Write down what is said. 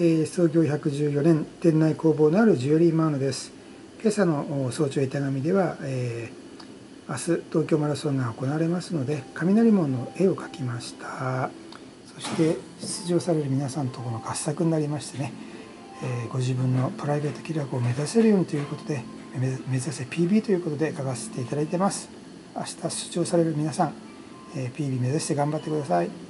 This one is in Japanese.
え、創業114年店内工房のあるジュエリーマーノです。今朝の早朝板紙では、えー、明日東京マラソンが行われますので雷門の絵を描きました。そして出場される皆さんとこの合作になりましてね、えー、ご自分のプライベート記録を目指せるようにということで目指せ PB ということで書かせていただいてます。明日出場される皆さん、えー、PB 目指して頑張ってください。